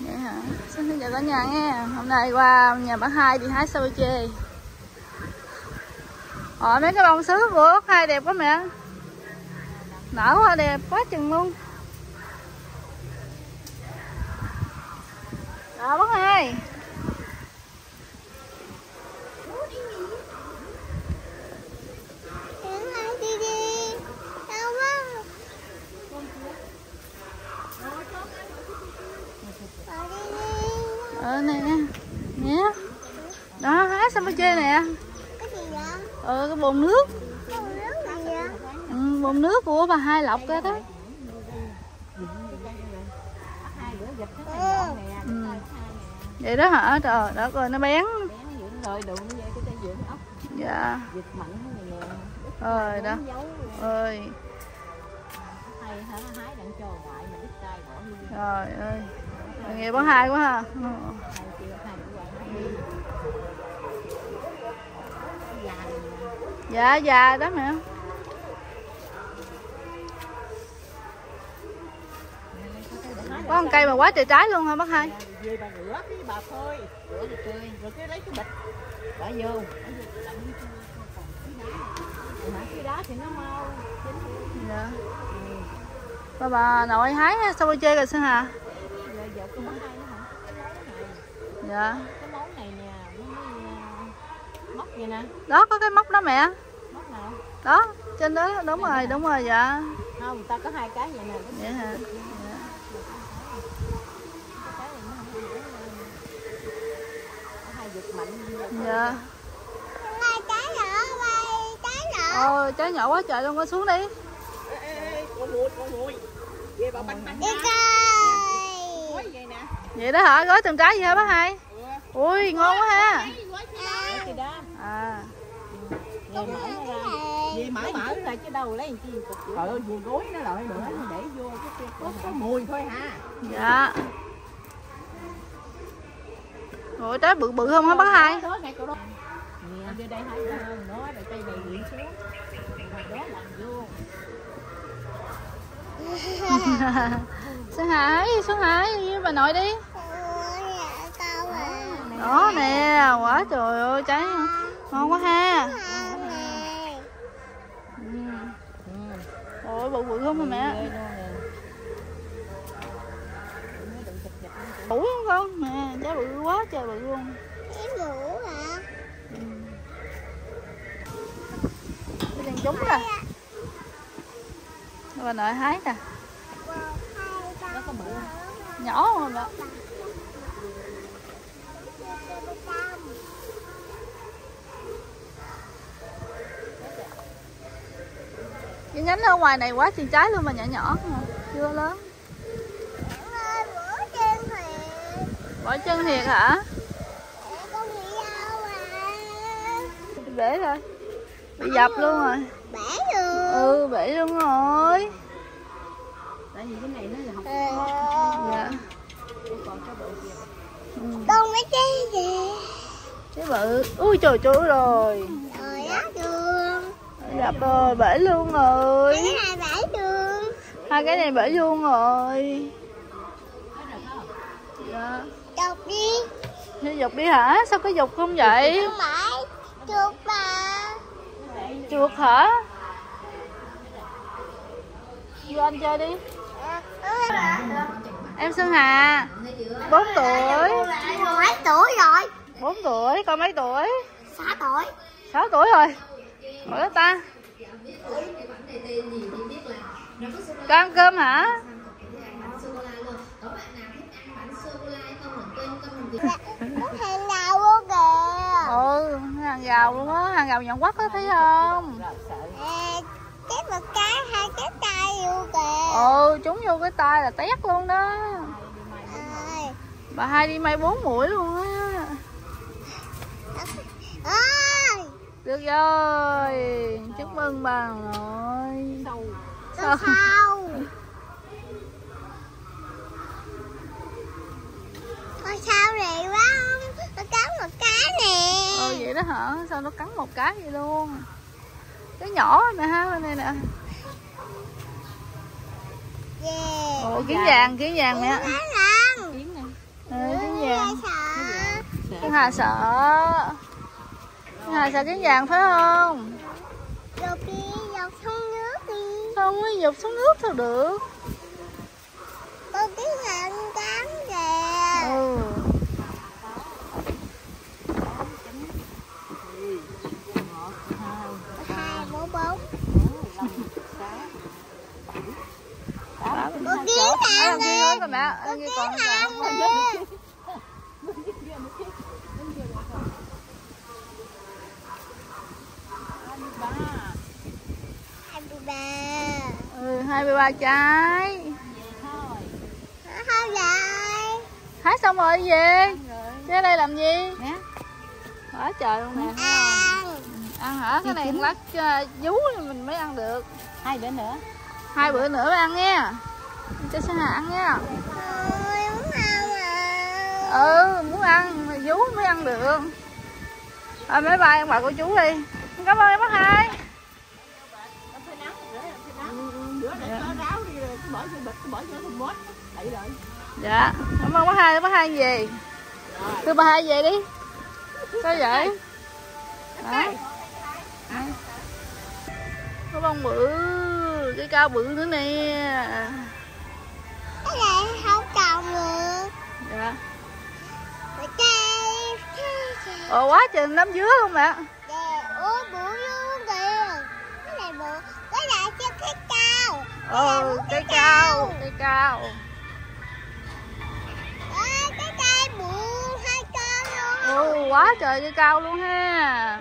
vậy hả? Xin chào cả nhà nghe. Hôm nay qua nhà bác hai đi hái sao chê. Ờ mấy cái bông sứ của bác hai đẹp quá mẹ. Nở quá, đẹp quá chừng luôn. Đó bác hai đi đi đâu quá Bỏ đi đi Ờ nè nè Nè Đó hái sao chê nè cái gì vậy Ờ cái bồn nước. Ừ, Bồn nước của bà hai lọc ra đó. Ừ. Vậy đó hả? Trời đó coi nó bén. Rồi Dạ. Ơi đó. Ơi Trời ơi. Nghiệp bác hai quá ha. Ừ. hai kia hai bữa ngoại đi già rồi nè Dạ dạ đó mẹ Có một cây mà quá trời trái luôn hả bác hai? Về bà rửa cái bà phơi. Rửa rồi tươi rồi cái lấy cái bịch. Bỏ vô. Bỏ vô đậm cái còn cái đá cái đá thì nó mau chín Dạ. Bà bà nội hái sao chơi rồi sao hả? Giờ giờ cái món hay nó hả? Cái món này Dạ. Cái món này nè nó mới móc vậy nè. Đó có cái móc đó mẹ. Móc nào? Đó trên đó đúng rồi đúng rồi dạ. Không ta có hai cái vậy nè. Vậy hả? Cái này nó không có có hai giật mạnh Dạ. Hai trái nữa bay trái nữa Ôi trái nhỏ quá trời luôn con xuống đi. Con mùi con mùi về bà bánh bánh đi coi. Vậy nè. Vậy đó hả? Gói từng trái gì hả bác hai? Ui ngon quá ha Cái đó À. Về mở nó ra. Về mở mở ra chứ đâu lấy chi ơi về gối nó lại nữa để vô cái kia. Có, có mùi thôi hả? Dạ. Ủa trái bự bự không hả bác hai? Xuống. Rồi vô. Xuống hái với bà nội đi Đó nè quá trời ơi trái ngon quá ha nè ừ. ừ. Ôi bự bự không hả mẹ nè Đủ không con nè trái bự quá trời bự luôn cái mũ hả Cái đèn trúng rồi Bà nội hái nè nó có bự Nhỏ mà bà nhánh ở ngoài này quá trời trái luôn mà nhỏ nhỏ. Chưa lớn. Bỏ chân thiệt hả? Bể rồi. Bị dập luôn rồi. Bể được Ừ bể luôn rồi. Tại vì cái này nó là học Dạ còn cái bự kia ừ. con mấy trái gì Cái bự. Ui trời trời rồi. Rồi á Dập rồi bể luôn rồi. Cái này bể đường Hai cái này bể luôn rồi. Dạ. Chọc đi. Đi dục đi hả? Sao có dục không vậy? không phải chuột bà Chuột hả? Vô anh chơi đi. Em Xuân Hà 4 tuổi. Mấy tuổi rồi? 4 tuổi, con mấy tuổi? sáu tuổi. 6 tuổi rồi Hỏi ta Con ăn cơm hả? Hàng nào luôn kìa Ừ, hàng gào luôn á, hàng gào nhọn quất á, thấy không? à, Chết một cái hai cái tay vô kìa Ừ, chúng vô cái tay là tét luôn đó Bà hai đi may bốn mũi luôn á à. Được rồi, chúc mừng bà nội sâu Sao? Sao? Ôi sao này quá? Nó cắn một cái nè. Ồ vậy đó hả? Sao nó cắn một cái vậy luôn? Cái nhỏ nè ha, bên đây nè. Yeah. Ồ, kiến vàng, kiến vàng nè. Nó lần kiến nè. Thiên Hà sợ Hà sợ kiến vàng phải không Rồi đi dọc sông nước đi. Không có dục xuống nước thôi được Cô kiến vàng cám kìa. Ừ hai bốn, bốn. Cô kiến kìa mẹ Cô kiến còn vàng kìa kìa. ba Happy ba. Ừ, 23 trái. Thôi Không vậy. Hái xong rồi về rồi. Chứ ở đây làm gì? Nè. Quá trời luôn nè. Ăn. Ăn hả? Cái này lát uh, vú mình mới ăn được. Hai bữa nữa. Hai bữa nữa ăn nha. Cho Sơn Hà ăn nha. Ôi, muốn ăn. Ừ, muốn ăn vú mới ăn được. Rồi bye bye ông bà cô chú đi. Cảm ơn em bác hai Em phải nắng rửa em phải nắng rửa để cho ráo đi rồi cứ bỏ vô bịch cứ bỏ vô thùng mốt đậy rồi. Dạ, cảm ơn bác hai, bác hai về. Đưa bà hai về đi. Sao vậy? Đó Có bông bự, cái cao bự nữa nè Cái này không trồng được. Dạ. Ồ quá trời nắm dứa luôn mẹ Ừ, cây cao, cây cao. Cái cây bự hai con luôn. Ừ, quá trời cây cao luôn ha